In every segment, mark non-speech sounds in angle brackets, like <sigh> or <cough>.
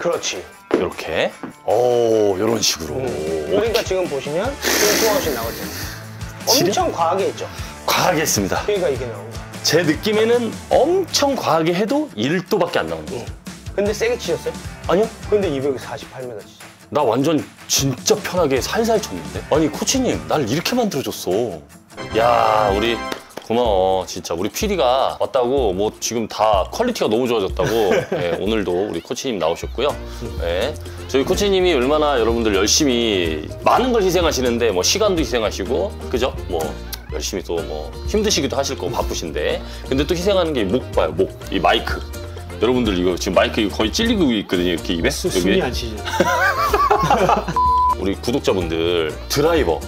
그렇지. 이렇게. 오, 이런 식으로. 그러니까 지금 보시면 투아웃이 나오죠. 엄청 과하게 했죠. 과하게 했습니다. 그러니까 이게 나온 거야. 제 느낌에는 엄청 과하게 해도 1도밖에 안 나오는 거예요. 근데 세게 치셨어요? 아니요? 근데 248m 치죠. 나 완전 진짜 편하게 살살 쳤는데? 아니, 코치님, 날 이렇게 만들어줬어. 야, 우리 고마워. 진짜 우리 PD가 왔다고 뭐 지금 다 퀄리티가 너무 좋아졌다고 <laughs> 예, 오늘도 우리 코치님 나오셨고요. 예, 저희 코치님이 얼마나 여러분들 열심히 많은 걸 희생하시는데 뭐 시간도 희생하시고 그죠? 뭐 열심히 또 뭐 힘드시기도 하실 거고 바쁘신데 근데 또 희생하는 게 목 봐요 목 이 마이크 여러분들 이거 지금 마이크 이거 거의 찔리고 있거든요 이렇게 입에 숨이 안 쉬죠. <laughs> 우리 구독자분들 드라이버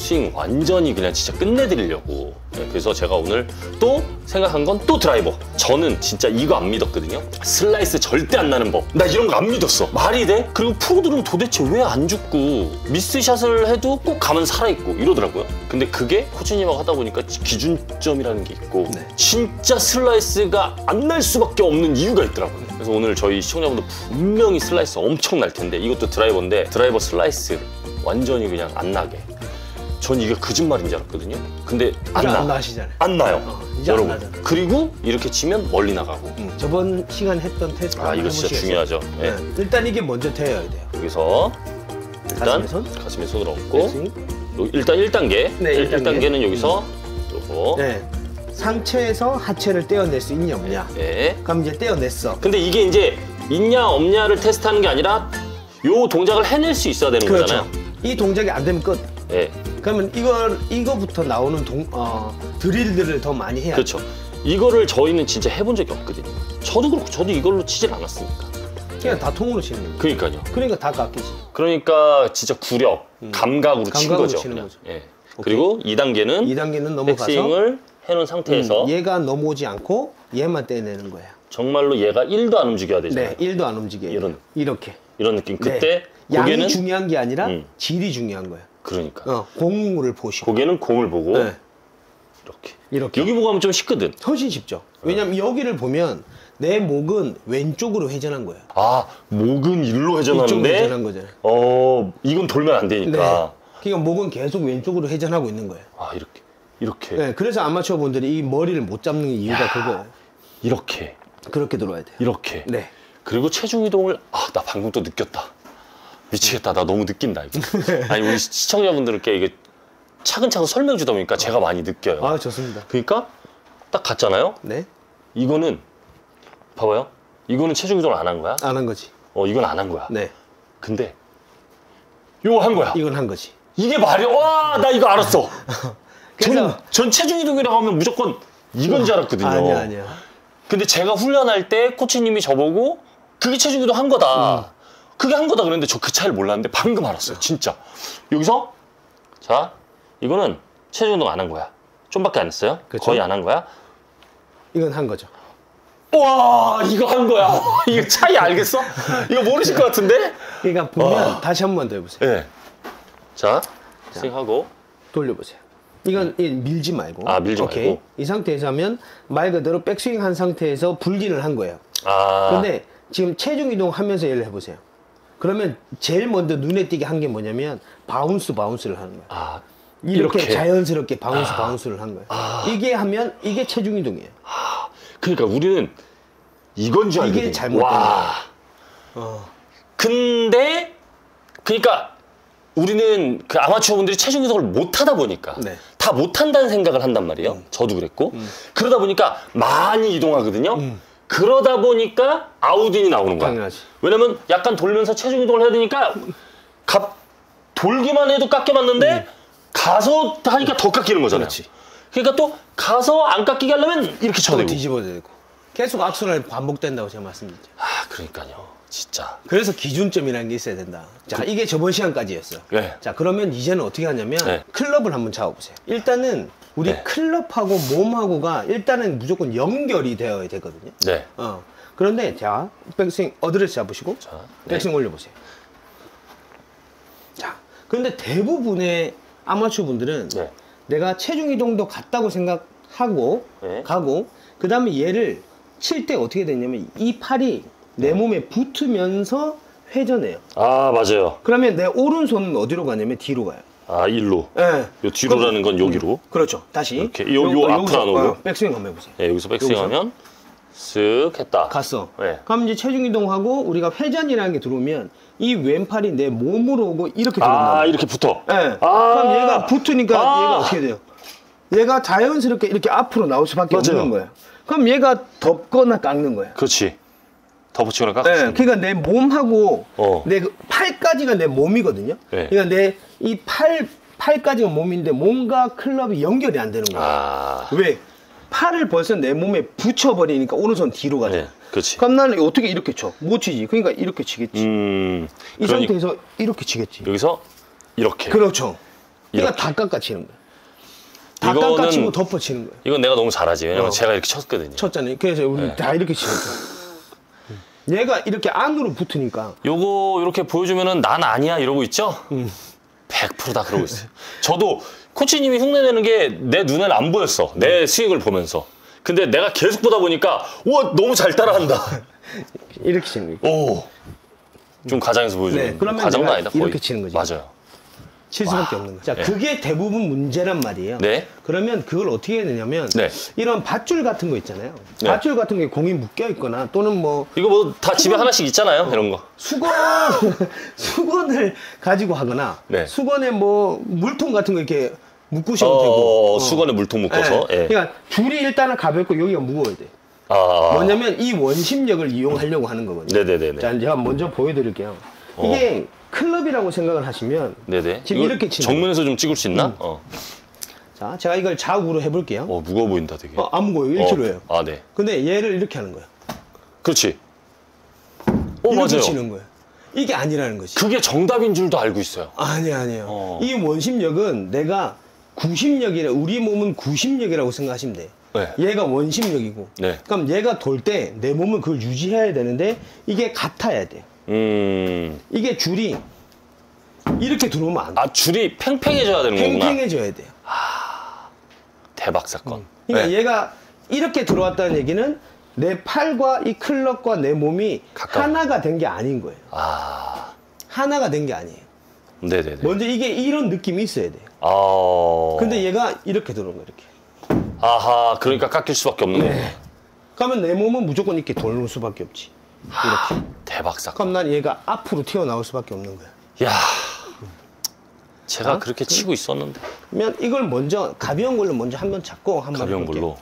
스윙 완전히 그냥 진짜 끝내드리려고. 네, 그래서 제가 오늘 또 생각한 건 또 드라이버. 저는 진짜 이거 안 믿었거든요. 슬라이스 절대 안 나는 법. 나 이런 거 안 믿었어. 말이 돼? 그리고 프로들은 도대체 왜 안 죽고 미스샷을 해도 꼭 가면 살아있고 이러더라고요. 근데 그게 코치님하고 하다 보니까 기준점이라는 게 있고 네. 진짜 슬라이스가 안 날 수밖에 없는 이유가 있더라고요. 그래서 오늘 저희 시청자분들 분명히 슬라이스 엄청 날 텐데 이것도 드라이버인데 드라이버 슬라이스 완전히 그냥 안 나게 전 이게 거짓말인 줄 알았거든요. 근데 안 나. 안 나시잖아요. 안 나요. 어, 이제 안 여러분. 나잖아. 그리고 이렇게 치면 멀리 나가고. 음, 저번 시간 했던 테스트 아, 이거 진짜 중요하죠. 예. 네. 일단 이게 먼저 되어야 돼요. 여기서 일단 가슴에 손? 가슴에 손을 얹고 스윙. 요- 일단 1단계. 네, 1 1단계. 단계는 여기서 요거. 네. 상체에서 하체를 떼어낼 수 있냐 없냐. 네. 그럼 이제 떼어냈어. 근데 이게 이제 있냐 없냐를 테스트하는 게 아니라 요 동작을 해낼 수 있어야 되는 그렇죠. 거잖아요. 이 동작이 안 되면 끝. 예. 그러면 이걸 이거부터 나오는 동 어, 드릴들을 더 많이 해야 돼. 그렇죠. 이거를 저희는 진짜 해본 적이 없거든요. 저도 그렇고 저도 이걸로 치질 않았으니까. 그냥 다 통으로 치는 거예요. 그러니까요. 그러니까 다 깎이지. 그러니까 진짜 구력, 감각으로 친 음. 감각으로 거죠. 치는 그냥. 거죠. 예. 그리고 2단계는 2단계는 넘어가서 백스윙을 해놓은 상태에서 음, 얘가 넘어오지 않고 얘만 떼내는 거예요. 정말로 얘가 1도 안 움직여야 되잖아요. 네, 1도 안 움직여요. 이런. 이렇게. 이런 느낌. 네. 그때 양이 고개는 중요한 게 아니라 음. 질이 중요한 거예요. 그러니까 어, 공을 보시고. 고개는 공을 보고 네, 이렇게. 이렇게. 여기 보고 하면 좀 쉽거든. 훨씬 쉽죠. 왜냐면 여기를 보면 내 목은 왼쪽으로 회전한 거예요. 아 목은 일로 회전하는데 회전한 거잖아요. 어 이건 돌면 안 네. 되니까. 그러니까 목은 계속 왼쪽으로 회전하고 있는 거예요. 아 이렇게 이렇게 네, 그래서 아마추어 분들이 이 머리를 못 잡는 이유가 그거예요. 이렇게 그렇게 들어야 돼요. 이렇게. 네. 그리고 체중 이동을 아 나 방금 또 느꼈다. 미치겠다. 나 너무 느낀다 이거. <laughs> 아니 우리 시- 시청자분들께 이게 차근차근 설명 주다 보니까 제가 많이 느껴요. 아, 좋습니다. 그러니까 딱 갔잖아요. 네. 이거는 봐봐요. 이거는 체중 이동을 안한 거야. 안 한 거지. 어 이건 안 한 거야. 네. 근데 요거 한 거야. 이건 한 거지. 이게 말이야. 와, 나 이거 알았어. <laughs> 그래서 전, 전 체중 이동이라고 하면 무조건 이건 줄 알았거든요. 아니야, 아니야. 근데 제가 훈련할 때 코치님이 저보고 그게 체중 이동 한 거다. 그게 한 거다 그랬는데 저 그 차이를 몰랐는데 방금 알았어요. 진짜. 여기서 자, 이거는 체중 이동 안 한 거야. 좀밖에 안 했어요. 그쵸? 거의 안 한 거야. 이건 한 거죠. 와, 이거 한 거야. <laughs> 이거 차이 알겠어? 이거 모르실 것 같은데? 그러니까 보면 와. 다시 한 번 더 해보세요. 예. 네. 자, 스윙하고 돌려보세요. 이건 이 밀지 말고. 아, 밀지 오케이. 말고. 이 상태에서 하면 말 그대로 백스윙 한 상태에서 불기를 한 거예요. 아, 근데 지금 체중 이동하면서 얘를 해보세요. 그러면 제일 먼저 눈에 띄게 한 게 뭐냐면 bounce bounce를 하는 거예요. 아, 이렇게, 이렇게. 자연스럽게 bounce bounce를 한 거예요. 이게 하면 이게 체중 이동이에요. 그러니까 우리는 이건 줄 이게 알거든. 잘못된 와. 어. 근데 그러니까 우리는 그 아마추어 분들이 체중 이동을 못 하다 보니까 네. 음. 다못 한다는 생각을 한단 말이에요. 저도 그랬고. 그러다 보니까 많이 이동하거든요. 그러다 보니까 아웃인이 나오는 거야. 음. 당연하지. 왜냐면 약간 돌면서 체중 이동을 해야 되니까 갑 돌기만 해도 깎여 맞는데 가서 하니까 더 깎이는 거잖아요. 음. 그렇지. 그러니까 또 가서 안 깎이게 하려면 이렇게 쳐야 또 되고. 뒤집어야 되고. 계속 악순환이 반복된다고 제가 말씀드렸죠. 아, 그러니까요. 진짜. 그래서 기준점이라는 게 있어야 된다. 자, 이게 저번 시간까지였어요. 네. 자, 그러면 이제는 어떻게 하냐면 네. 클럽을 한번 잡아보세요. 일단은 우리 네. 클럽하고 몸하고가 일단은 무조건 연결이 되어야 되거든요. 네. 어. 그런데 자, 백스윙 어드레스 잡으시고 자, 네. 백스윙 올려보세요. 자, 그런데 대부분의 아마추어 분들은 네. 내가 체중 이동도 같다고 생각하고 네. 가고 그 다음에 얘를 칠 때 어떻게 되냐면 이 팔이 내 몸에 붙으면서 회전해요. 아 맞아요. 그러면 내 오른손은 어디로 가냐면 뒤로 가요. 아 일로. 예. 요 뒤로라는 건 여기로. 그렇죠. 다시. 이렇게. 요- 요 앞으로 안 오고? 어, 백스윙 한번 해보세요. 예, 여기서 백스윙하면 쓱 했다. 갔어. 네. 그럼 이제 체중 이동하고 우리가 회전이라는 게 들어오면 이 왼팔이 내 몸으로 오고 이렇게 들어온다. 아 이렇게 붙어. 예. 아. 그럼 얘가 붙으니까 아. 얘가 어떻게 돼요? 얘가 자연스럽게 이렇게 앞으로 나올 수밖에 맞아요. 없는 거예요. 그럼 얘가 덮거나 깎는 거예요. 그렇지. 더 붙이거나 예, 깎아주는 거. 그러니까 내 몸하고 어. 내그 팔까지가 내 몸이거든요. 네. 그러니까 내 이 팔 팔까지가 몸인데 몸과 클럽이 연결이 안 되는 거예요. 아. 왜? 팔을 벌써 내 몸에 붙여버리니까 오른손 뒤로 가죠. 네, 그렇지. 그럼 나는 어떻게 이렇게 쳐? 못 치지. 그러니까 이렇게 치겠지. 음. 이 그러니까 상태에서 이렇게 치겠지. 여기서 이렇게. 그렇죠. 그러니까. 다 깎아치는 거야. 다 이거는- 깎아치고 덮어치는 거야. 이건 내가 너무 잘하지. 왜냐면 어. 제가 이렇게 쳤거든요. 쳤잖아요. 그래서 우리 네. 다 이렇게 치거든. 얘가 이렇게 안으로 붙으니까 요거 이렇게 보여주면은 난 아니야 이러고 있죠? 음. 100%다 그러고 있어요. 저도 코치님이 흉내내는 게 내 눈엔 안 보였어. 내 스윙을 보면서. 근데 내가 계속 보다 보니까 우와 너무 잘 따라한다. 이렇게 치는 거예요. 오. 좀 가장해서 보여주는. 네, 그러면 내가 아니다. 거의. 이렇게 치는 거지. 맞아요. 칠 수밖에 없는 거예요. 자, 네. 그게 대부분 문제란 말이에요. 네. 그러면 그걸 어떻게 해야 되냐면 네. 이런 밧줄 같은 거 있잖아요. 네. 밧줄 같은 게 공이 묶여 있거나 또는 뭐 이거 뭐 다 집에 하나씩 있잖아요. 이런 거. 수건 <laughs> 수건을 가지고 하거나 네. 수건에 뭐 물통 같은 거 이렇게 묶으셔도 어, 되고 어. 수건에 물통 묶어서. 네. 예. 그러니까 줄이 일단은 가볍고 여기가 무거워야 돼. 아. 뭐냐면 이 원심력을 이용하려고 하는 거거든요. 네네네네. 자, 제가 먼저 보여드릴게요. 어. 이게 클럽이라고 생각을 하시면 네네. 지금 이렇게 치는 정면에서 좀 찍을 수 있나? 음. 어. 자, 제가 이걸 좌우로 해볼게요. 어, 무거워 보인다 되게. 어, 안 무거워요. 1kg예요. 어. 아, 네. 근데 얘를 이렇게 하는 거예요. 그렇지. 어, 이렇게 맞아요. 치는 거예요. 이게 아니라는 거지. 그게 정답인 줄도 알고 있어요. 아니 아니에요. 어. 이 원심력은 내가 구심력이라 우리 몸은 구심력이라고 생각하시면 돼. 네. 얘가 원심력이고. 네. 그럼 얘가 돌 때 내 몸은 그걸 유지해야 되는데 이게 같아야 돼. 음. 이게 줄이 이렇게 들어오면 안 돼. 아, 줄이 팽팽해져야 되는 거구나. 팽팽해져야 돼요. 대박 사건. 그러니까 네. 얘가 이렇게 들어왔다는 얘기는 내 팔과 이 클럽과 내 몸이 가까워. 하나가 된 게 아닌 거예요. 아. 하나가 된 게 아니에요. 네네네. 먼저 이게 이런 느낌이 있어야 돼요. 아. 근데 얘가 이렇게 들어온 거예요. 이렇게. 아하, 그러니까 깎일 수밖에 없는 거구나. 그러면 내 몸은 무조건 이렇게 도는 수밖에 없지. 이렇게. 대박 사건. 그럼 난 얘가 앞으로 튀어나올 수밖에 없는 거야. 야. 제가 아, 그렇게 치고 있었는데. 그러면 이걸 먼저 가벼운 걸로 먼저 한 번 잡고 한번 가벼운 해볼게요.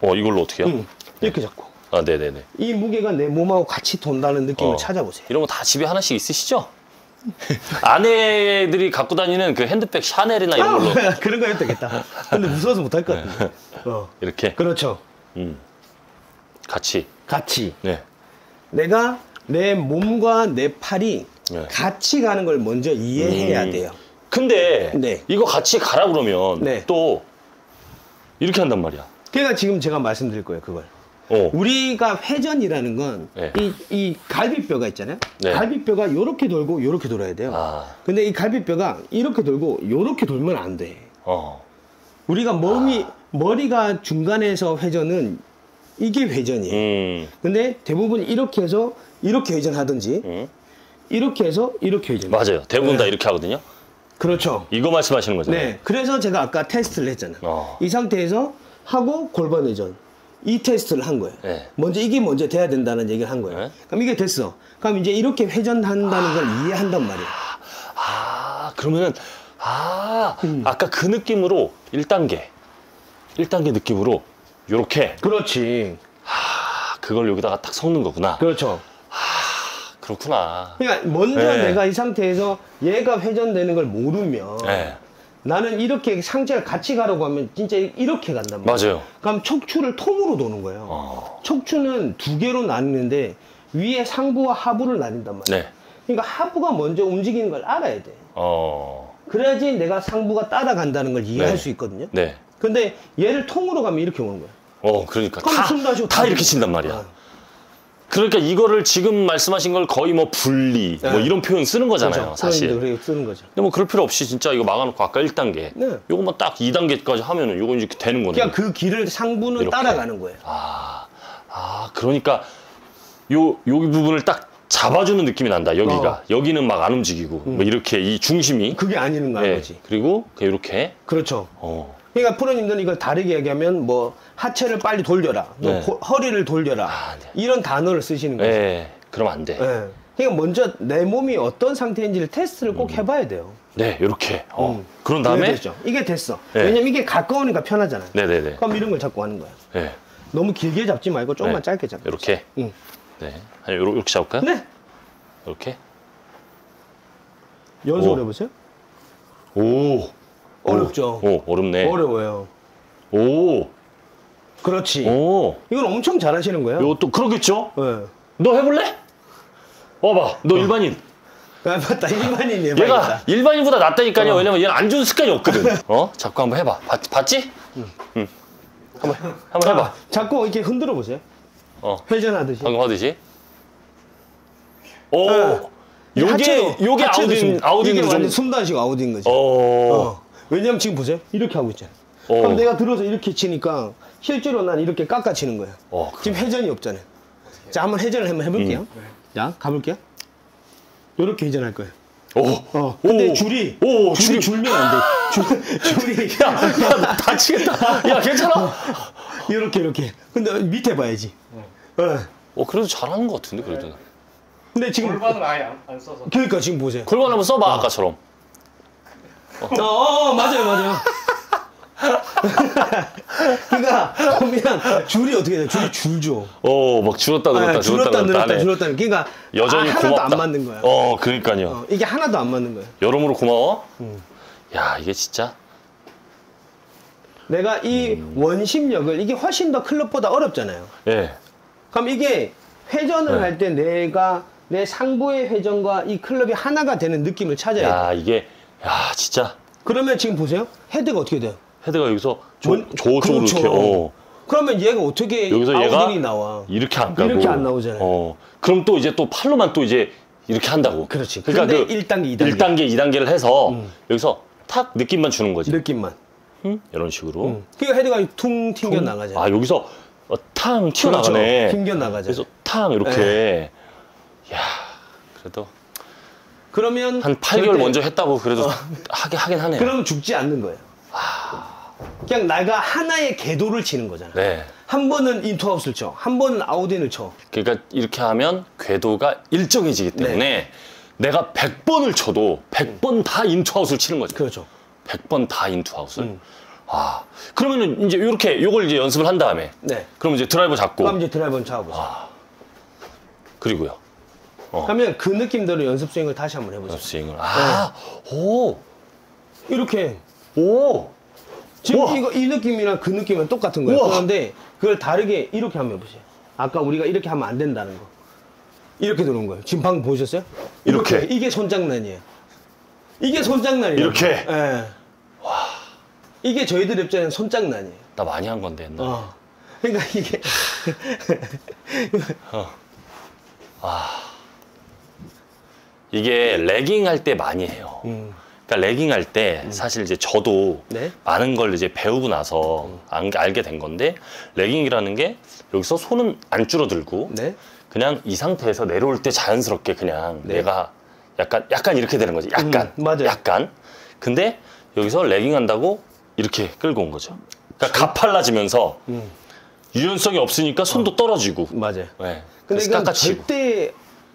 걸로. 어, 이걸로 어떻게 해요? 응, 이렇게 잡고. 아, 네네네. 이 무게가 내 몸하고 같이 돈다는 느낌을 어. 찾아보세요. 이런 거 다 집에 하나씩 있으시죠? <laughs> 아내들이 갖고 다니는 그 핸드백 샤넬이나 이런 걸로 아, <laughs> 그런 거였 되겠다. 근데 무서워서 못 할 것 같은데. <laughs> 어. 이렇게 그렇죠. 음. 같이 같이. 네. 내가 내 몸과 내 팔이 네. 같이 가는 걸 먼저 이해해야 음. 돼요. 근데 네. 이거 같이 가라 그러면 네. 또 이렇게 한단 말이야. 그러니까 지금 제가 말씀드릴 거예요, 그걸. 어. 우리가 회전이라는 건, 네. 이, 이 갈비뼈가 있잖아요. 네. 갈비뼈가 요렇게 돌고 요렇게 돌아야 돼요. 아. 근데 이 갈비뼈가 이렇게 돌고 요렇게 돌면 안 돼. 어. 우리가 몸이, 머리가 중간에서 회전은 이게 회전이에요. 음. 근데 대부분 이렇게 해서 이렇게 회전하든지, 음. 이렇게 해서 이렇게 회전. 맞아요. 대부분 네. 다 이렇게 하거든요. 그렇죠. 이거 말씀하시는 거잖아요. 네. 그래서 제가 아까 테스트를 했잖아요. 어. 이 상태에서 하고 골반 회전. 이 테스트를 한 거예요. 네. 먼저 이게 먼저 돼야 된다는 얘기를 한 거예요. 네. 그럼 이게 됐어. 그럼 이제 이렇게 회전한다는 걸 이해한단 말이에요. 아, 그러면은 아, 음. 아까 그 느낌으로 1단계. 1단계 느낌으로 요렇게 그렇지. 아, 그걸 여기다가 딱 섞는 거구나. 그렇죠. 그렇구나. 그러니까 먼저 네. 내가 이 상태에서 얘가 회전되는 걸 모르면 네. 나는 이렇게 상체를 같이 가려고 하면 진짜 이렇게 간단 말이에요. 맞아요. 그럼 척추를 통으로 도는 거예요. 어. 척추는 두 개로 나뉘는데 위에 상부와 하부를 나뉜단 말이에요. 네. 그러니까 하부가 먼저 움직이는 걸 알아야 돼. 어. 그래야지 내가 상부가 따라간다는 걸 이해할 네. 수 있거든요. 네. 근데 얘를 통으로 가면 이렇게 오는 거야. 어, 그러니까 다, 다다 이렇게. 친단 말이야. 어. 그러니까 이거를 지금 말씀하신 걸 거의 뭐 분리 뭐 네. 이런 표현 쓰는 거잖아요, 그렇죠. 사실. 쓰는 거죠. 근데 뭐 그럴 필요 없이 진짜 이거 막아놓고 아까 1단계. 네. 요것만 딱 2단계까지 하면은 요거 이제 되는 거네. 그냥 그 길을 상부는 이렇게. 따라가는 거예요. 아, 아, 그러니까 요 여기 부분을 딱 잡아주는 느낌이 난다. 여기가 어. 여기는 막 안 움직이고 뭐 이렇게 이 중심이 그게 아니는 예, 거지. 그리고 이렇게 그렇죠. 어. 그러니까 프로님들은 이걸 다르게 얘기하면 뭐 하체를 빨리 돌려라, 또 네. 고- 허리를 돌려라 아, 네. 이런 단어를 쓰시는 거죠. 예, 그럼 안 돼. 예. 그러니까 먼저 내 몸이 어떤 상태인지를 테스트를 꼭 해봐야 돼요. 네, 이렇게. 어. 음. 그런 다음에 이게 됐죠. 이게 됐어. 네. 왜냐면 이게 가까우니까 편하잖아요. 네 네 네. 그럼 이런 걸 잡고 하는 거야. 네, 너무 길게 잡지 말고 조금만 네. 짧게 잡. 이렇게. 응. 네, 아니 이렇게 잡을까요? 네. 이렇게. 연속으로 오. 해보세요. 오. 어렵죠. 오, 어렵네. 어려워요. 오. 그렇지. 오. 이건 엄청 잘하시는 거예요. 요것도 그러겠죠? 네. 너 해볼래? 와봐, 너 일반인. 아, 맞다. 일반인이 얘가. 일반인보다 낫다니까요. 어. 왜냐면 얘는 안 주는 습관이 없거든. <laughs> 어? 자꾸 한번 해봐. 봤, 봤지? 응. 한번, 한번 해봐. 자꾸 이렇게 흔들어 보세요. 어. 회전하듯이. 방금 하듯이. 오. 네. 요게, 하체도- 요게 하체도 숨- 아웃인 이게 좀. 완전 숨단식 아웃인 거지. 어. 어. 왜냐면 지금 보세요. 이렇게 하고 있잖아요. 어. 그럼 내가 들어서 이렇게 치니까 실제로 난 이렇게 깎아 치는 거예요. 어, 그래. 지금 회전이 없잖아요. 자, 한번 회전을 한번 해볼게요. 자, 가볼게요. 이렇게 회전할 거예요. 오. 어. 근데 오. 줄이, 오, 줄이 줄이- 줄면 안 돼. 줄, 줄이. <laughs> 야, 야, 다치겠다. 야, 괜찮아? <laughs> 이렇게, 이렇게. 근데 밑에 봐야지. 어. 어, 그래도 잘하는 것 같은데, 그래도. 근데 지금, 골반을 아예 안, 안 써서 그러니까 지금 보세요. 골반 한번 써봐, 아까처럼. 어, 어, 맞아요, 맞아요. <laughs> 그러니까 보면 줄이 어떻게 돼? 줄이 줄죠. 어, 막 줄었다 늘었다, 아, 줄었다 줄었다 늘었다. 줄었다. 그러니까 여전히 아, 하나도 고맙다. 안 맞는 거야. 어, 그러니까요. 어, 이게 하나도 안 맞는 거야. 여러모로 고마워. 음. 야, 이게 진짜. 내가 이 음. 원심력을 이게 훨씬 더 클럽보다 어렵잖아요. 예. 그럼 이게 회전을 네. 할때 내가 내 상부의 회전과 이 클럽이 하나가 되는 느낌을 찾아야 돼. 야, 이게, 야, 진짜. 그러면 지금 보세요. 헤드가 어떻게 돼요? 헤드가 여기서 저, 원- 저 쪽으로 그렇죠. 이렇게, 어. 그러면 얘가 어떻게 여기서 아웃이 얘가 나와? 이렇게 안 가고. 이렇게 안 나오잖아요. 어. 그럼 또 이제 또 팔로만 또 이제 이렇게 한다고. 그렇지. 그러니까 근데 그 1단계, 2단계. 1단계, 2단계를 해서 여기서 탁 느낌만 주는 거지. 느낌만. 응? 이런 식으로. 응. 그러니까 헤드가 퉁 튕겨 나가잖아요. 아, 여기서 어, 탕 그렇죠. 튀어나가네. 튕겨 나가죠. 그래서 탕 이렇게. 야, 그래도 그러면 한 8개월 절대- 먼저 했다고 그래도 하게 하긴 하네요. 그러면 죽지 않는 거예요. 그냥 내가 하나의 궤도를 치는 거잖아. 네. 한 번은 인투아웃을 쳐, 한 번은 아웃인을 쳐. 그러니까 이렇게 하면 궤도가 일정해지기 네. 때문에 내가 100번을 쳐도 100번 다 인투아웃을 치는 거죠. 그렇죠. 100번 다 인투아웃을. 음. 아, 그러면은 이제 이렇게 요걸 이제 연습을 한 다음에 네. 그럼 이제 드라이버 잡고 그럼 이제 드라이버는 잡아보세요. 그리고요. 그러면 그 느낌대로 연습 스윙을 다시 한번 해보세요. 스윙을. 아, 네. 오. 이렇게 오. 지금 우와. 이거 이 느낌이랑 그 느낌은 똑같은 거예요. 우와. 그런데 그걸 다르게 이렇게 한번 해보세요. 아까 우리가 이렇게 하면 안 된다는 거. 이렇게 들어온 거예요. 지금 방금 보셨어요? 이렇게. 이게 손장난이에요. 이게 손장난이에요. 이렇게? 예. 이게 저희들 입장에는 손장난이에요. 나 많이 한 건데 옛날에. 어. 그러니까 이게 <laughs> 이게 레깅 할 때 많이 해요. 음. 그러니까 레깅 할때 사실 이제 저도 네. 많은 걸 이제 배우고 나서 안- 알게 된 건데 레깅이라는 게 여기서 손은 안 줄어들고 네. 그냥 이 상태에서 내려올 때 자연스럽게 그냥 네. 내가 약간 약간 이렇게 되는 거지. 약간 음, 맞아요. 약간. 근데 여기서 레깅 한다고 이렇게 끌고 온 거죠. 그러니까 가팔라지면서 음. 유연성이 없으니까 손도 떨어지고. 맞아요. 네. 근데 이건. 절대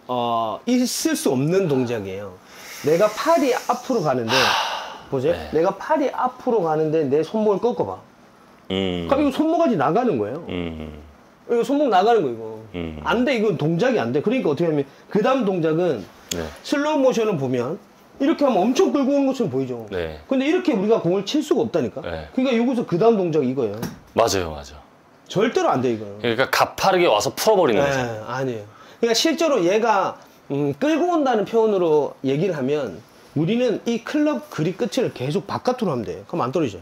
어, 있을 수 없는 동작이에요. 내가 팔이 앞으로 가는데 보세요. 네. 내가 팔이 앞으로 가는데 내 손목을 꺾어봐. 음. 그럼 이거 손목까지 나가는 거예요. 음. 이거 손목 나가는 거 이거. 음. 안 돼. 이건 동작이 안 돼. 그러니까 어떻게 하면 그 다음 동작은 네. 슬로우 모션을 보면 이렇게 하면 엄청 끌고 오는 것처럼 보이죠. 네. 근데 이렇게 우리가 공을 칠 수가 없다니까. 네. 그러니까 여기서 그 다음 동작 이거예요. 맞아요, 맞아. 절대로 안 돼 이거. 그러니까 가파르게 와서 풀어버리는 네, 거죠. 아니에요. 그러니까 실제로 얘가 음, 끌고 온다는 표현으로 얘기를 하면 우리는 이 클럽 그립 끝을 계속 바깥으로 하면 돼. 그럼 안 떨어져요.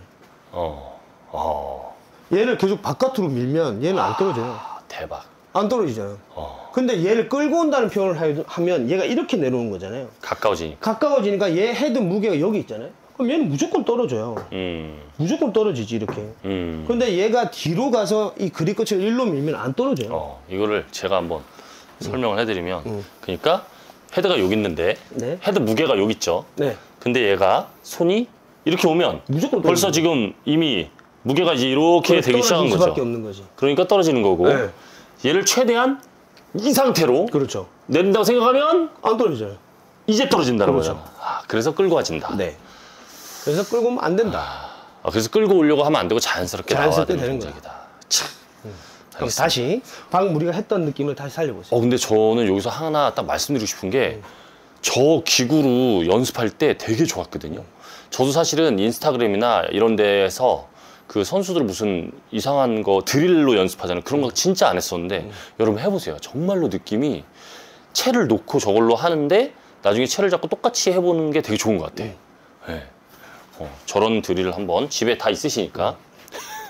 어, 어, 얘를 계속 바깥으로 밀면 얘는 안 떨어져요. 아, 대박. 안 떨어지잖아. 어, 근데 얘를 끌고 온다는 표현을 하- 하면 얘가 이렇게 내려오는 거잖아요. 가까워지니까. 가까워지니까 얘 헤드 무게가 여기 있잖아요. 그럼 얘는 무조건 떨어져요. 음, 무조건 떨어지지 이렇게. 음. 근데 얘가 뒤로 가서 이 그립 끝을 일로 밀면 안 떨어져요. 어, 이거를 제가 한번 설명을 해드리면 그러니까 헤드가 여기 있는데 네. 헤드 무게가 여기 있죠. 네. 근데 얘가 손이 이렇게 오면 무조건 벌써. 지금 이미 무게가 이제 이렇게 되기 시작한 거죠. 그러니까 떨어지는 거고 네. 얘를 최대한 이 상태로 그렇죠. 낸다고 생각하면 안 떨어져요. 이제 떨어진다는 그렇죠. 거잖아. 아, 그래서 끌고 와진다. 네. 그래서 끌고 오면 안 된다. 아, 그래서 끌고 오려고 하면 안 되고 자연스럽게, 자연스럽게 나와야 되는 되는 동작이다. 참. 그럼 다시 방금 우리가 했던 느낌을 다시 살려보세요. 어 근데 저는 여기서 하나 딱 말씀드리고 싶은 게 저 기구로 연습할 때 되게 좋았거든요. 저도 사실은 인스타그램이나 이런 데에서 그 선수들 무슨 이상한 거 드릴로 연습하잖아요. 그런 거 진짜 안 했었는데 여러분 해보세요. 정말로 느낌이 채를 놓고 저걸로 하는데 나중에 채를 잡고 똑같이 해보는 게 되게 좋은 것 같아요. 네. 어, 저런 드릴을 한번 집에 다 있으시니까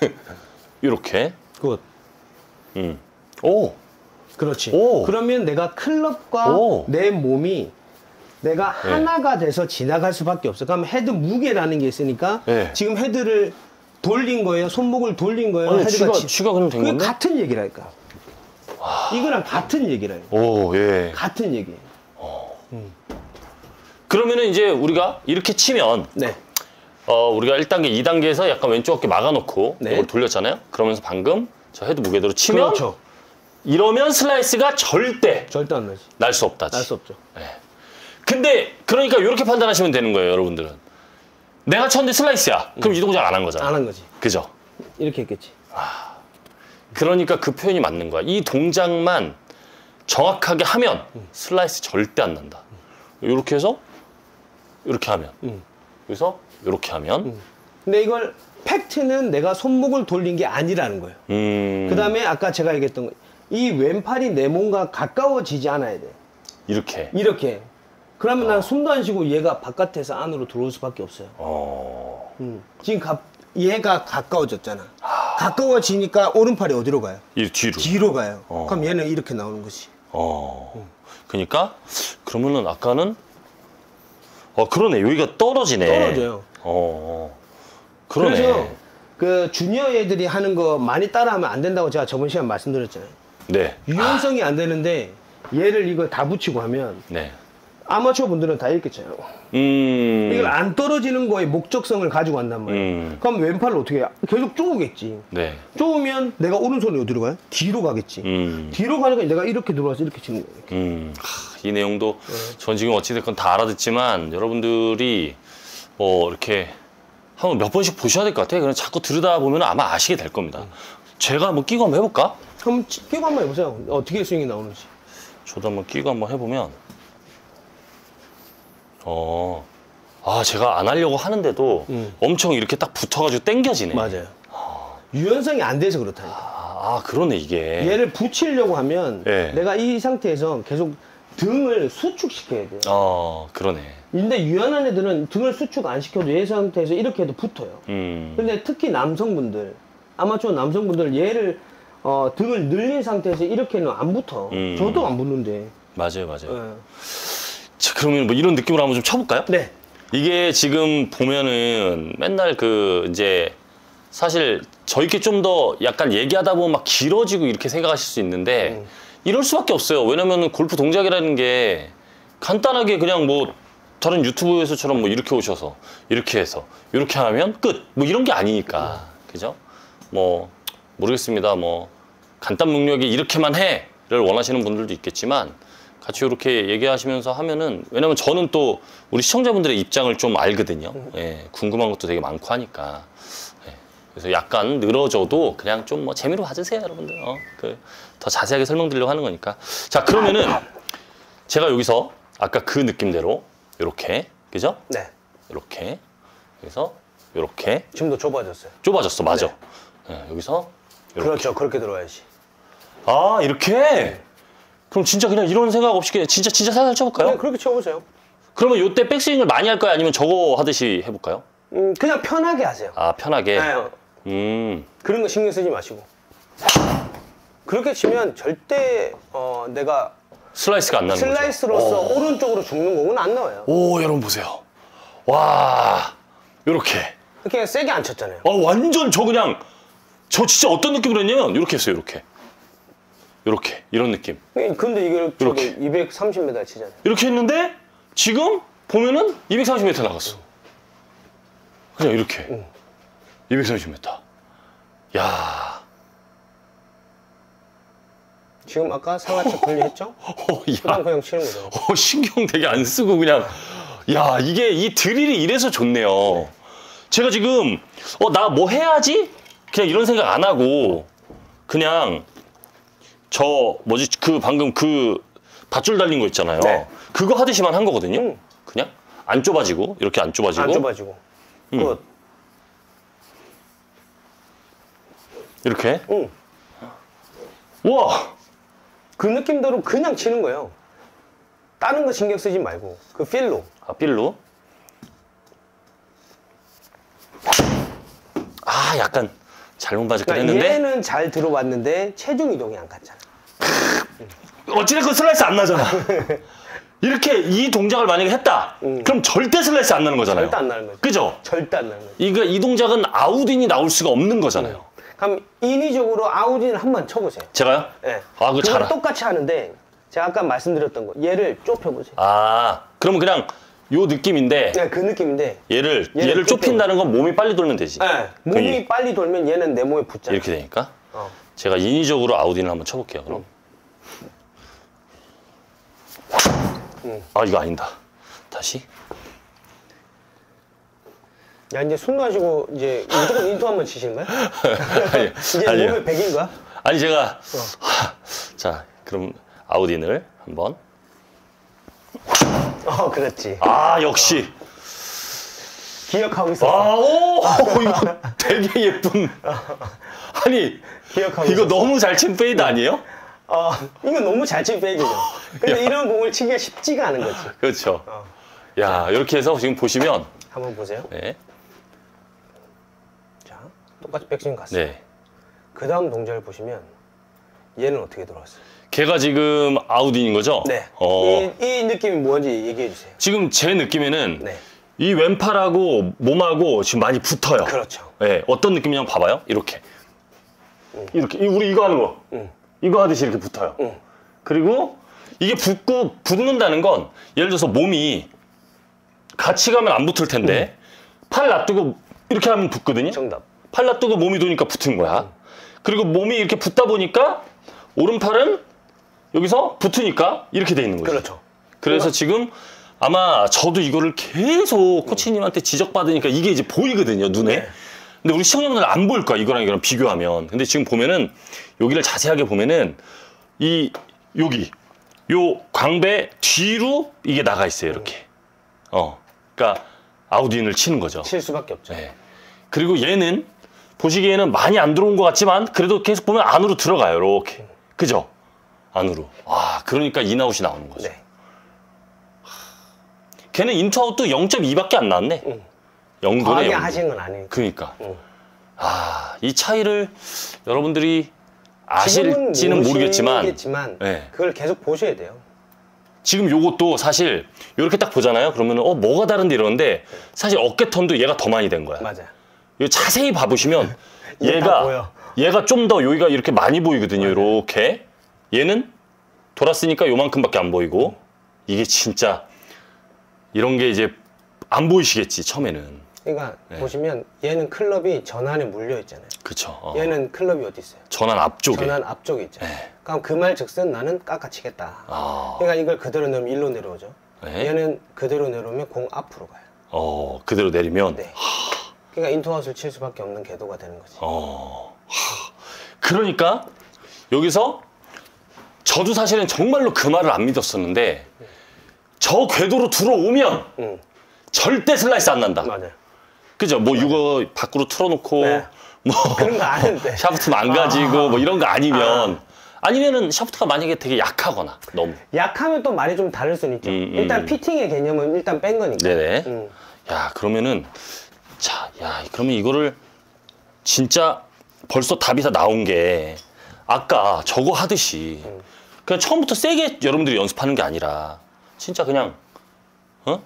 <laughs> 이렇게 good. 음. 오 그렇지. 오. 그러면 내가 클럽과 오. 내 몸이 내가 네. 하나가 돼서 지나갈 수밖에 없어. 그럼 헤드 무게라는 게 있으니까 네. 지금 헤드를 돌린 거예요. 손목을 돌린 거예요. 아니, 헤드가 쥐가- 그럼 된 건데? 같은 얘기라니까. 이거랑 같은 얘기라요. 오, 예. 같은 얘기. 그러면은 이제 우리가 이렇게 치면 네. 어, 우리가 1단계, 2단계에서 약간 왼쪽 어깨 막아놓고 네. 이걸 돌렸잖아요. 그러면서 방금 저 헤드 무게대로 치면 그렇죠. 이러면 슬라이스가 절대 절대 안 나지. 날 수 없다. 날 수 없죠. 근데 그러니까 이렇게 판단하시면 되는 거예요, 여러분들은. 내가 쳤는데 슬라이스야. 그럼 이 동작 안 한 거잖아. 안 한 거지. 그죠? 이렇게 했겠지. 그러니까 그 표현이 맞는 거야. 이 동작만 정확하게 하면 슬라이스 절대 안 난다. 이렇게 해서 이렇게 하면 음. 그래서 이렇게 하면 근데 이걸 팩트는 내가 손목을 돌린 게 아니라는 거예요. 음, 그 다음에 아까 제가 얘기했던 거, 이 왼팔이 내 몸과 가까워지지 않아야 돼. 이렇게 이렇게. 그러면 난 숨도 안 쉬고 얘가 바깥에서 안으로 들어올 수밖에 없어요. 어, 음. 지금 가- 얘가 가까워졌잖아. 가까워지니까 오른팔이 어디로 가요? 이 뒤로. 뒤로 가요. 어. 그럼 얘는 이렇게 나오는 거지. 어, 그러니까 그러면은 아까는 어 그러네 여기가 떨어지네. 떨어져요. 어, 그러네. 그래서 그 주니어 애들이 하는 거 많이 따라하면 안 된다고 제가 저번 시간 말씀드렸잖아요. 네, 유연성이 안 되는데 얘를 이걸 다 붙이고 하면 네. 아마추어 분들은 다 쳐요. 음, 이걸 안 떨어지는 거에 목적성을 가지고 간단 말이에요. 음. 그럼 왼팔을 어떻게 해? 계속 쪼으겠지. 네. 쪼으면 내가 오른손이 어디로 가요? 뒤로 가겠지. 음. 뒤로 가니까 내가 이렇게 들어와서 이렇게 치는 거예요. 음, 하, 이 내용도 전 지금 어찌됐건 다 알아듣지만 여러분들이 뭐 이렇게 한번 몇 번씩 보셔야 될 것 같아요. 그냥 자꾸 들으다 보면 아마 아시게 될 겁니다. 제가 한번 끼고 한번 해볼까? 한번 치- 끼고 한번 해보세요. 어떻게 스윙이 나오는지. 저도 한번 끼고 한번 해보면 어, 아 제가 안 하려고 하는데도 음. 엄청 이렇게 딱 붙어가지고 당겨지네. 맞아요. 유연성이 안 돼서 그렇다니까. 아, 아, 그러네 이게. 얘를 붙이려고 하면 예. 내가 이 상태에서 계속 등을 수축시켜야 돼요. 어, 그러네. 근데 유연한 애들은 등을 수축 안 시켜도 얘 상태에서 이렇게 해도 붙어요. 음, 근데 특히 남성분들, 아마추어 남성분들 얘를 어, 등을 늘린 상태에서 이렇게는 안 붙어. 음. 저도 안 붙는데. 맞아요, 맞아요. 예. 자, 그러면 뭐 이런 느낌으로 한번 좀 쳐볼까요? 네. 이게 지금 보면은 맨날 그 이제 사실 저희께 좀 더 약간 얘기하다 보면 막 길어지고 이렇게 생각하실 수 있는데 음. 이럴 수밖에 없어요. 왜냐면은 골프 동작이라는 게 간단하게 그냥 뭐 다른 유튜브에서처럼 뭐 이렇게 오셔서 이렇게 해서 이렇게 하면 끝. 뭐 이런 게 아니니까. 그죠? 뭐 모르겠습니다. 뭐 간단 능력이 이렇게만 해를 원하시는 분들도 있겠지만 같이 이렇게 얘기하시면서 하면은 왜냐면 저는 또 우리 시청자분들의 입장을 좀 알거든요. 예, 궁금한 것도 되게 많고 하니까. 예, 그래서 약간 늘어져도 그냥 좀 뭐 재미로 봐주세요, 여러분들. 어, 그 더 자세하게 설명드리려고 하는 거니까. 자, 그러면은 제가 여기서 아까 그 느낌대로 이렇게 그죠? 네. 이렇게 그래서 이렇게 지금도 좁아졌어요. 좁아졌어, 맞아. 예, 여기서 이렇게. 그렇죠. 그렇게 들어와야지. 아 이렇게? 그럼 진짜 그냥 이런 생각 없이 그냥 진짜 진짜 살살 쳐볼까요? 그냥 그렇게 쳐보세요. 그러면 요때 백스윙을 많이 할까요? 아니면 저거 하듯이 해볼까요? 음, 그냥 편하게 하세요. 아 편하게. 네, 어, 음. 그런 거 신경 쓰지 마시고. 그렇게 치면 절대 어, 내가 슬라이스가 안 나는 거죠. 슬라이스로서 오른쪽으로 죽는 공은 안 나와요. 오 여러분 보세요. 와 요렇게. 이렇게 세게 안 쳤잖아요. 아 완전 저 그냥 저 진짜 어떤 느낌으로 했냐면 이렇게 했어요 이렇게. 이렇게 이런 느낌. 근데 이걸 이렇게. 230m 치잖아요. 이렇게 했는데 지금 보면은 230m 나갔어. 그냥 이렇게. 230m. 야, 지금 아까 상하차 분리했죠? <laughs> 어, 야, 그냥 치는 거죠. 어, 신경 되게 안 쓰고 그냥. 야, 이게 이 드릴이 이래서 좋네요. 제가 지금 어 나 뭐 해야지? 그냥 이런 생각 안 하고 그냥 저 뭐지 그 방금 그 밧줄 달린 거 있잖아요. 네. 그거 하듯이만 한 거거든요. 응. 그냥 안 좁아지고 이렇게 안 좁아지고 안 좁아지고. good. 이렇게. 응. 와, 그 느낌대로 그냥 치는 거예요. 다른 거 신경 쓰지 말고 그 feel로. 아 feel로. 아 약간 잘못 맞을 그러니까 뻔했는데 얘는 잘 들어왔는데 체중 이동이 안 갔잖아. 어찌됐건 슬라이스 안 나잖아. <laughs> 이렇게 이 동작을 만약에 했다. 그럼 절대 슬라이스 안 나는 거잖아요. 절대 안 나는 거죠. 그죠? 절대 안 나는 거죠. 이거 이 동작은 out-in이 나올 수가 없는 거잖아요. 그럼 인위적으로 out-in 한번 쳐보세요. 제가요? 예. 아, 그거 잘. 똑같이 하는데 제가 아까 말씀드렸던 거 얘를 좁혀보세요. 아, 그러면 그냥 요 느낌인데 네, 그 느낌인데 얘를 얘를 얘를 좁힌다는 건 몸이 빨리 돌면 되지. 네, 몸이 그게 빨리 돌면 얘는 내 몸에 붙잖아. 이렇게 되니까 어. 제가 인위적으로 아웃인을 한번 쳐볼게요. 그럼. 아 이거 아니다. 다시. 야 이제 숨 마시고 이제 무조건 인투 한번 치시는 거야? <laughs> 아니, <laughs> 이제 아니요. 몸에 백인 거야? 아니 제가 하, 자 그럼 out-in을 한번. 어, 그렇지. 아 역시. 기억하고 있었어. 아, 오, <laughs> 이거 되게 예쁜. 아니, 기억하고 이거 있었어. 너무 잘 친 fade 아니에요? 어, 이거 너무 잘 친 fade죠. 근데 야. 이런 공을 치기가 쉽지가 않은 거지. 그렇죠. 어. 야, 이렇게 해서 지금 보시면, 한번 보세요. 네, 자, 똑같이 백스윙 갔어요. 네. 그 다음 동작을 보시면 얘는 어떻게 돌아왔어요? 걔가 지금 아웃인인 거죠? 네. 어, 이, 이 느낌이 뭔지 얘기해 주세요. 지금 제 느낌에는 네. 이 왼팔하고 몸하고 지금 많이 붙어요. 그렇죠. 네, 어떤 느낌이냐면 봐봐요. 이렇게. 이렇게. 이- 우리 이거 하는 거. 응. 이거 하듯이 이렇게 붙어요. 응. 그리고 이게 붙고 붙는다는 건 예를 들어서 몸이 같이 가면 안 붙을 텐데 팔 놔두고 이렇게 하면 붙거든요. 정답. 팔 놔두고 몸이 도니까 붙은 거야. 그리고 몸이 이렇게 붙다 보니까 오른팔은 여기서 붙으니까 이렇게 돼 있는 거죠. 그렇죠. 그래서 지금 아마 저도 이거를 계속 코치님한테 지적받으니까 이게 이제 보이거든요, 눈에. 네. 근데 우리 시청자분들 안 보일 거야, 이거랑 이거랑 비교하면. 근데 지금 보면은 여기를 자세하게 보면은 이 여기 요 광배 뒤로 이게 나가 있어요, 이렇게. 어. 그러니까 out-in을 치는 거죠. 칠 수밖에 없죠. 네. 그리고 얘는 보시기에는 많이 안 들어온 것 같지만 그래도 계속 보면 안으로 들어가요, 이렇게. 그죠? 안으로. 와, 그러니까 인아웃이 나오는 거죠. 네. 걔는 인투아웃도 0.2밖에 안 나왔네. 응. 영도네. 과하게 영도. 하신 건 아니니까. 그러니까. 응. 아, 이 차이를 여러분들이 아실지는 모르겠지만 네. 그걸 계속 보셔야 돼요. 지금 요것도 사실 이렇게 딱 보잖아요. 그러면 어 뭐가 다른데 이러는데 사실 어깨 턴도 얘가 더 많이 된 거야. 맞아요. 이 자세히 봐보시면 얘가. 얘가 좀 더 여기가 이렇게 많이 보이거든요. 이렇게 얘는 돌았으니까 요만큼밖에 안 보이고 이게 진짜 이런 게 이제 안 보이시겠지 처음에는. 그러니까 네. 보시면 얘는 클럽이 전환에 물려 있잖아요. 그쵸. 어. 얘는 클럽이 어디 있어요? 전환 앞쪽에. 전환 앞쪽에 있잖아요. 네. 그럼 그 말 즉슨 나는 깎아치겠다. 아, 그러니까 이걸 그대로 넣으면 일로 내려오죠. 네. 얘는 그대로 내려오면 공 앞으로 가요. 어 그대로 내리면 네. 그러니까 인투아웃을 칠 수밖에 없는 궤도가 되는 거지. 어. 하, 그러니까 여기서 저도 사실은 정말로 그 말을 안 믿었었는데 저 궤도로 들어오면 응, 절대 슬라이스 안 난다. 맞아요. 그죠? 뭐 이거 밖으로 틀어놓고 네. 뭐 <laughs> 그런 거 아는데. 샤프트 망가지고 뭐 이런 거 아니면 아 니면은 샤프트가 만약에 되게 약하거나 너무 약하면 또 말이 좀 다를 수는 있죠. 음, 음. 일단 fitting의 개념은 일단 뺀 거니까. 네네. 음. 야 그러면은 자, 야 그러면 이거를 진짜 벌써 답이 다 나온 게 아까 저거 하듯이 그냥 처음부터 세게 여러분들이 연습하는 게 아니라 진짜 그냥 어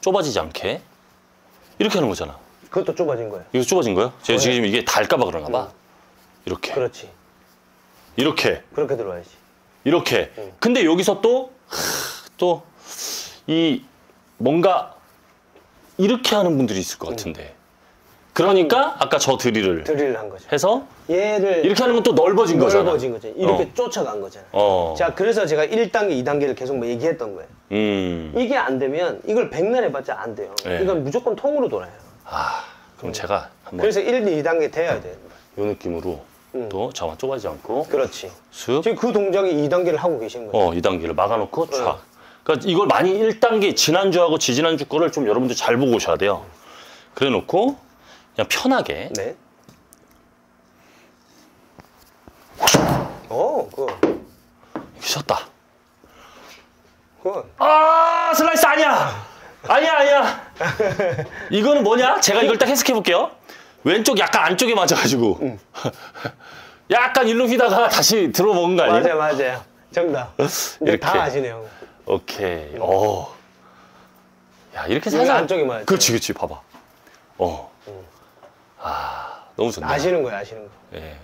좁아지지 않게 이렇게 하는 거잖아. 그것도 좁아진 거예요. 이거 좁아진 거예요? 제가 어, 지금 이게 닳까봐 그러나 봐. 이렇게. 그렇지. 이렇게 그렇게 들어와야지. 이렇게. 근데 여기서 또 또 이 뭔가 이렇게 하는 분들이 있을 것 같은데. 그러니까 아까 저 드릴을 드릴을 한 거죠. 해서 얘를 이렇게 하는 건 또 넓어진. 넓어진 거죠. 이렇게 어. 쫓아간 거잖아. 어. 자, 그래서 제가 1단계, 2단계를 계속 뭐 얘기했던 거예요. 음. 이게 안 되면 이걸 백날 해봤자 안 돼요. 네. 이건 무조건 통으로 돌아요. 아, 그럼 제가 한번 그래서 1, 2단계 돼야 돼요. 이 느낌으로 또 저만 좁아지지 않고 그렇지. 슥 지금 그 동작이 2단계를 하고 계신 거예요. 어, 2단계를 막아놓고 촥. 그러니까 이걸 많이 1단계 지난주하고 지지난주 거를 좀 여러분들 잘 보고 오셔야 돼요. 그래 놓고 그냥 편하게 네. 오, 그, 이렇게 쉬었다. 그. 아, 슬라이스 아니야. 아니야, 아니야. 이거는 뭐냐? 제가 이걸 딱 해석해 볼게요. 왼쪽 약간 안쪽에 맞아가지고 약간 일로 휘다가 다시 들어먹은 거 아니에요? 맞아요, 맞아요. 정답. 이렇게. 다 아시네요. 오케이. 어. 야, 이렇게 여기 살살 안쪽에 맞았죠? 그렇지, 그렇지. 봐봐. 어. 아, 너무 좋네. 아시는 거예요, 아시는 거. 예.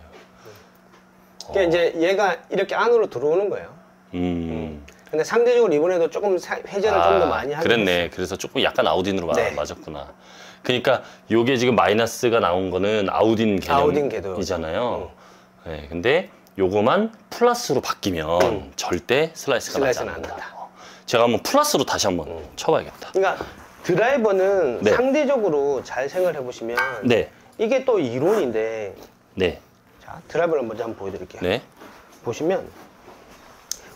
그러니까 이제 얘가 이렇게 안으로 들어오는 거예요. 음. 근데 상대적으로 이번에도 조금 사- 회전을 좀더 많이 하게 그랬네. 그래서 조금 약간 out-in으로 마- 네. 맞았구나. 그러니까 요게 지금 마이너스가 나온 거는 out-in 개념이잖아요. 네, 근데 요거만 플러스로 바뀌면 절대 슬라이스가 나지 슬라이스는 안 않는다. 제가 한번 플러스로 다시 한번 쳐봐야겠다. 그러니까 드라이버는 네. 상대적으로 잘 생각을 해보시면 네, 이게 또 이론인데 네, 자 드라이버를 먼저 한번 보여드릴게요. 네. 보시면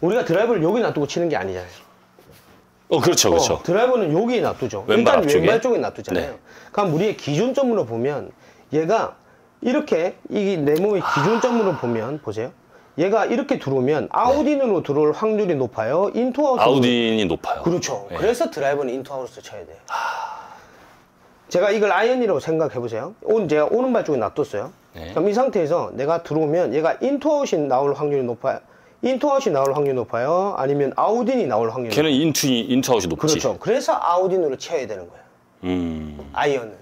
우리가 드라이버를 여기 놔두고 치는 게 아니잖아요. 어, 그렇죠, 그렇죠. 어, 드라이버는 여기 놔두죠. 왼발 일단 앞쪽에? 왼발 쪽에 놔두잖아요. 네. 그럼 우리의 기준점으로 보면 얘가 이렇게 이 네모의 기준점으로 보면 보세요. 얘가 이렇게 들어오면 out-in으로 들어올 확률이 높아요. 인투아웃으로 아우딘이 높아요. 그렇죠. 네. 그래서 드라이버는 in to out으로 쳐야 돼요. 제가 이걸 아이언이라고 생각해 보세요. 오늘 제가 오른발 쪽에 놔뒀어요. 네. 그럼 이 상태에서 내가 들어오면 얘가 인투아웃이 나올 확률이 높아요. 인투아웃이 나올 확률이 높아요. 아니면 out-in이 나올 확률이 걔는 인투 인투아웃이 높지. 그렇죠. 그래서 out-in으로 쳐야 되는 거예요. 음, 아이언은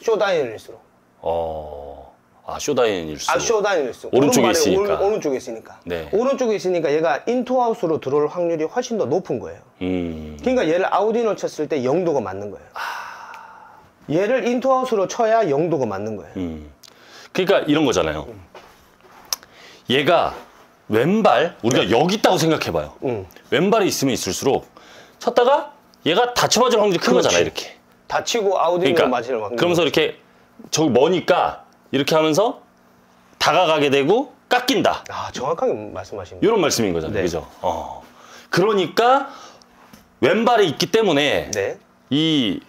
short iron일수록. 어, 아 쇼다인 일수. 아 쇼다이언일수록. 오른쪽에 오른발에 있으니까. 오른, 오른 쪽에 있으니까. 네. 오른쪽에 있으니까 얘가 인투아웃으로 들어올 확률이 훨씬 더 높은 거예요. 음, 그러니까 얘를 아우딘으로 쳤을 때 0도가 맞는 거예요. 얘를 인투아웃으로 쳐야 0도가 맞는 거예요. 음. 그러니까 이런 거잖아요. 얘가 왼발 우리가 여기 있다고 생각해봐요. 음. 왼발이 있으면 있을수록 쳤다가 얘가 다쳐 맞을 확률이 큰 그렇지. 거잖아 이렇게. 다치고 아우딘으로 그러니까 맞을 확률. 그러면서 이렇게 저기 머니까 이렇게 하면서 다가가게 되고 깎인다. 아 정확하게 말씀하십니다. 이런 말씀인 거잖아요. 네. 그죠? 어. 그러니까 왼발에 있기 때문에 네. 이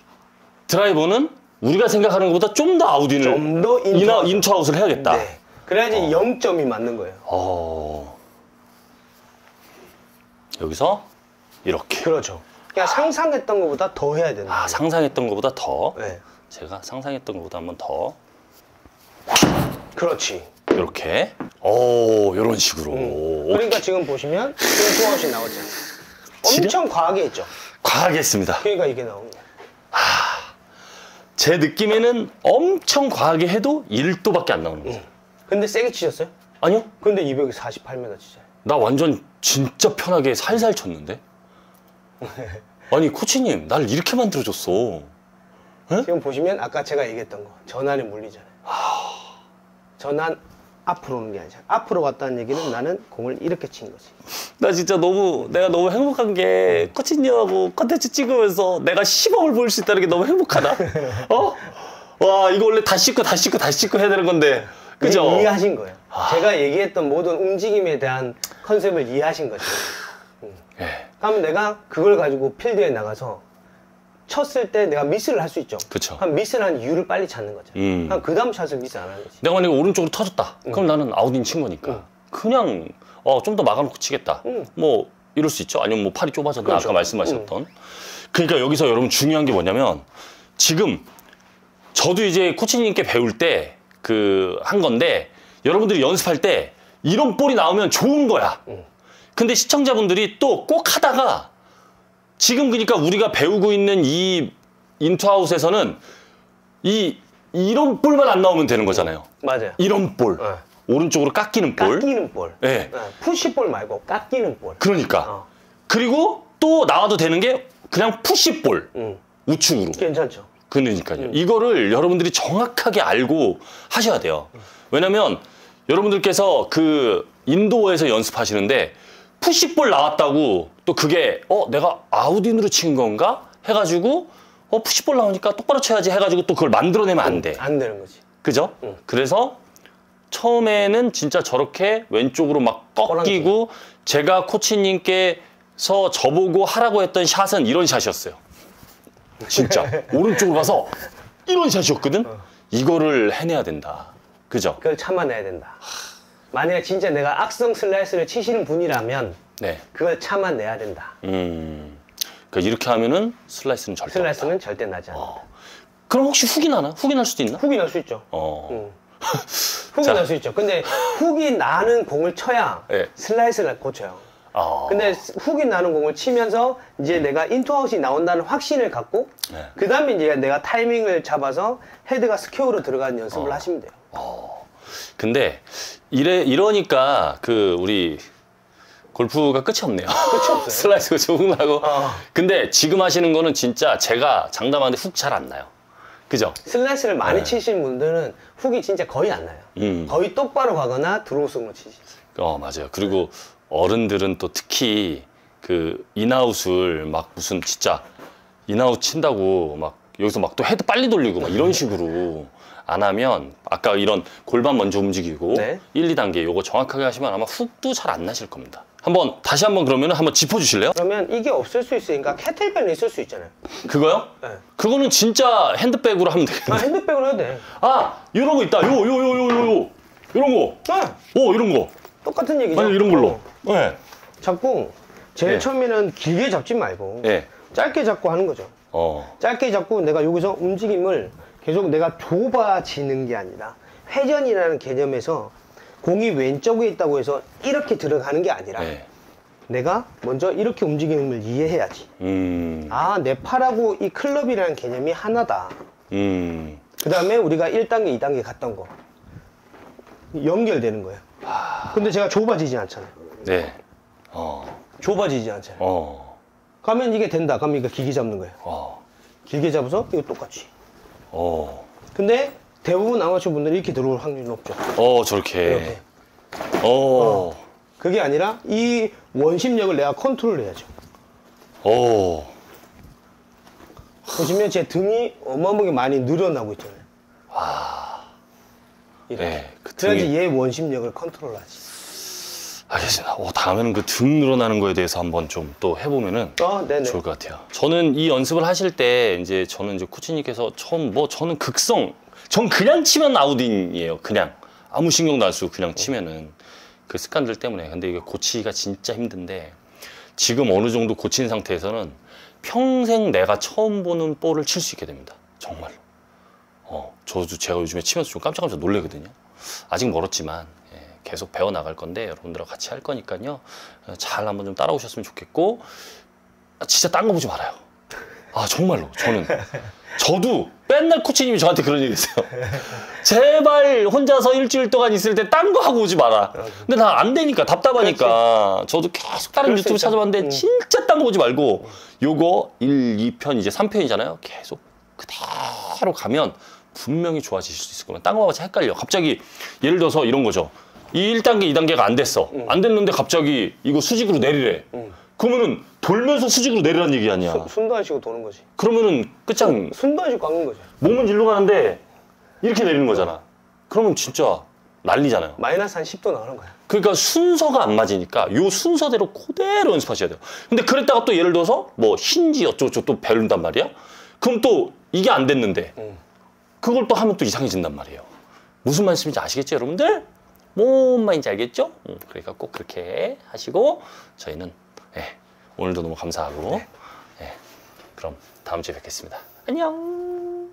드라이버는 우리가 생각하는 것보다 좀 더 아우딘을 좀더 인아, 인투아웃. 인투아웃을 해야겠다. 네. 그래야지 0점이 맞는 거예요. 어. 여기서 이렇게. 그렇죠. 그냥 상상했던 것보다 더 해야 된다. 아, 상상했던 것보다 더. 네. 제가 상상했던 것보다 한번 더. 그렇지. 이렇게. 오, 이런 식으로. 오, 그러니까 지금 보시면 인투아웃이 나오잖아요. 지려? 엄청 과하게 했죠. 과하게 했습니다. 그러니까 이게 나온 거예요. 제 느낌에는 엄청 과하게 해도 1도밖에 안 나오는 거죠. 근데 세게 치셨어요? 아니요. 근데 248m 치잖아요. 나 완전 진짜 편하게 살살 쳤는데? <laughs> 아니, 코치님, 날 이렇게 만들어줬어. 지금 보시면 아까 제가 얘기했던 거 전환에 물리잖아요. 전환 앞으로 오는 게 아니잖아. 앞으로 갔다는 얘기는 나는 공을 이렇게 친 거지. 나 진짜 너무 내가 너무 행복한 게 코치님하고 컨텐츠 찍으면서 내가 시범을 보일 수 있다는 게 너무 행복하다. <laughs> 어? 와 이거 원래 다 씻고 다 씻고 다 씻고 해야 되는 건데 그죠? 이해하신 거예요. 제가 얘기했던 모든 움직임에 대한 컨셉을 이해하신 거죠. 예, 그럼 내가 그걸 가지고 필드에 나가서 쳤을 때 내가 미스를 할 수 있죠. 그쵸. 그럼 미스를 한 이유를 빨리 찾는 거죠. 음. 그 다음 샷을 미스 안 하는 거지. 내가 만약에 오른쪽으로 터졌다. 그럼 나는 아웃인 친 거니까 그냥 어, 좀 더 막아놓고 치겠다. 음. 뭐 이럴 수 있죠. 아니면 뭐 팔이 좁아졌나 그렇죠. 아까 말씀하셨던. 그러니까 여기서 여러분 중요한 게 뭐냐면 지금 저도 이제 코치님께 배울 때 그 한 건데 여러분들이 연습할 때 이런 볼이 나오면 좋은 거야. 근데 시청자분들이 또 꼭 하다가 지금 그러니까 우리가 배우고 있는 이 인투아웃에서는 이 이런 볼만 안 나오면 되는 거잖아요. 맞아요. 이런 볼. 네. 오른쪽으로 깎이는 볼. 깎이는 볼. 네. 네, 푸시볼 말고 깎이는 볼. 그러니까. 어. 그리고 또 나와도 되는 게 그냥 푸시볼 응. 우측으로. 괜찮죠. 그러니까요. 음. 이거를 여러분들이 정확하게 알고 하셔야 돼요. 왜냐면 여러분들께서 그 인도어에서 연습하시는데 푸시볼 나왔다고 또 그게 어 내가 아우딘으로 친 건가 해가지고 어 푸시볼 나오니까 똑바로 쳐야지 해가지고 또 그걸 만들어내면 안 돼. 안 되는 거지. 그죠? 응. 그래서 처음에는 진짜 저렇게 왼쪽으로 막 꺾이고 제가 코치님께서 저보고 하라고 했던 샷은 이런 샷이었어요. 진짜 <laughs> 오른쪽으로 가서 이런 샷이었거든. 이거를 해내야 된다. 그죠? 그걸 참아내야 된다. 만약 진짜 내가 악성 슬라이스를 치시는 분이라면 네. 그걸 참아내야 된다. 음. 그러니까 이렇게 하면은 슬라이스는 절대. 없다. 슬라이스는 절대 나지 않는다. 그럼 혹시 훅이 나나? 훅이 날 수도 있나? 훅이 날 수 있죠. 어. 응. <laughs> 훅이 자. 날수 있죠. 근데 훅이 나는 공을 쳐야 네. 슬라이스를 고쳐요. 어. 근데 훅이 나는 공을 치면서 이제 내가 in to out이 나온다는 확신을 갖고 네. 그 다음에 이제 내가 타이밍을 잡아서 헤드가 square로 들어가는 어. 연습을 하시면 돼요. 근데 이래 이러니까 그 우리 골프가 끝이 없네요. 끝이 없어요. <laughs> 슬라이스가 조금 나고. 어. 근데 지금 하시는 거는 진짜 제가 장담하는데 훅 잘 안 나요. 그죠? 슬라이스를 많이 네. 치시는 분들은 훅이 진짜 거의 안 나요. 음. 거의 똑바로 가거나 드로우스로 치시. 어 맞아요. 그리고 어른들은 또 특히 그 in-out을 막 무슨 진짜 in-out 친다고 막 여기서 막 또 헤드 빨리 돌리고 막 이런 식으로 안 하면 아까 이런 골반 먼저 움직이고 네. 1, 2단계 요거 정확하게 하시면 아마 훅도 잘 안 나실 겁니다. 한번 다시 한번 그러면 한번 짚어 주실래요? 그러면 이게 없을 수 있으니까 kettlebell은 있을 수 있잖아요. 그거요? 네. 그거는 진짜 핸드백으로 하면 아, 되겠네. 핸드백으로 해도 돼. 아, 이런 거 있다. 요, 요, 요, 요, 요, 요. 이런 거. 네, 오, 이런 거. 똑같은 얘기죠. 아니, 이런 걸로. 어. 네. 잡고 제일 네. 처음에는 길게 잡지 말고 네. 짧게 잡고 하는 거죠. 어. 짧게 잡고 내가 여기서 움직임을 계속 내가 좁아지는 게 아니라 회전이라는 개념에서 공이 왼쪽에 있다고 해서 이렇게 들어가는 게 아니라 네. 내가 먼저 이렇게 움직임을 이해해야지. 음. 아, 내 팔하고 이 클럽이라는 개념이 하나다. 음. 그 다음에 우리가 1단계, 2단계 갔던 거. 연결되는 거예요. 근데 제가 좁아지지 않잖아요. 네. 어. 좁아지지 않잖아요. 어. 가면 이게 된다. 그러면 이거 길게 잡는 거예요. 어. 길게 잡아서 이거 똑같이. 어. 근데 대부분 아마추어 분들이 이렇게 들어올 확률이 높죠. 어, 저렇게. 이렇게. 어. 그게 아니라 이 원심력을 내가 컨트롤 해야죠. 어. 보시면 제 등이 어마어마하게 많이 늘어나고 있잖아요. 이렇게. 네. 그 그래야지 등이. 얘 원심력을 컨트롤하지. 알겠습니다. 어, 다음에는 그 등 늘어나는 거에 대해서 한번 좀 또 해보면은 어. 좋을 것 같아요. 저는 이 연습을 하실 때 이제 저는 이제 코치님께서 처음 뭐 저는 극성, 전 그냥 치면 아웃인이에요. 그냥 아무 신경도 안 쓰고 그냥 치면은 그 습관들 때문에. 근데 이게 고치기가 진짜 힘든데 지금 어느 정도 고친 상태에서는 평생 내가 처음 보는 볼을 칠 수 있게 됩니다. 정말로. 어, 저도 제가 요즘에 치면서 좀 깜짝깜짝 놀래거든요. 아직 멀었지만 예, 계속 배워 나갈 건데 여러분들하고 같이 할 거니까요. 어, 잘 한번 좀 따라오셨으면 좋겠고 아, 진짜 딴 거 보지 말아요. 아 정말로 저는 저도 맨날 코치님이 저한테 그런 얘기 했어요. <laughs> 제발 혼자서 일주일 동안 있을 때 딴 거 하고 오지 마라. 근데 나 안 되니까 답답하니까 저도 계속 다른 유튜브. 찾아봤는데 응. 진짜 딴거 보지 말고 요거 1, 2편 이제 3편이잖아요. 계속 그대로 가면 분명히 좋아지실 수 있을 거면 딴 거하고 헷갈려. 갑자기 예를 들어서 이런 거죠. 이 1단계, 2단계가 안 됐어. 안 됐는데 갑자기 이거 수직으로 내리래. 그러면은 돌면서 수직으로 내리라는 얘기 아니야. 수- 숨도 안 쉬고 도는 거지. 그러면은 끝장 숨도 안 쉬고 깎는 거죠. 몸은 일로 가는데 이렇게 내리는 거잖아. 그러면 진짜 난리잖아요. 마이너스 한 10도 나오는 거야. 그러니까 순서가 안 맞으니까 요 순서대로 그대로 연습하셔야 돼요. 근데 그랬다가 또 예를 들어서 뭐 힌지 어쩌고저쩌고 또 배운단 말이야? 그럼 또 이게 안 됐는데 응. 그걸 또 하면 또 이상해진단 말이에요. 무슨 말씀인지 아시겠죠, 여러분들? 뭔 말인지 알겠죠? 응, 그러니까 꼭 그렇게 하시고 저희는 예, 오늘도 너무 감사하고 예, 그럼 다음 주에 뵙겠습니다. 안녕.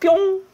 뿅.